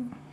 Mm.